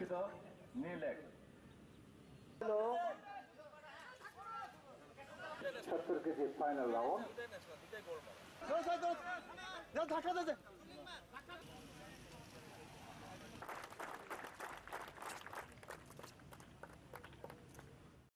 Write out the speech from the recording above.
দুঃখিত। নীল এক। সত্তর কেজি ফাইনাল রাউন্ড ধাক্কা দিয়েছে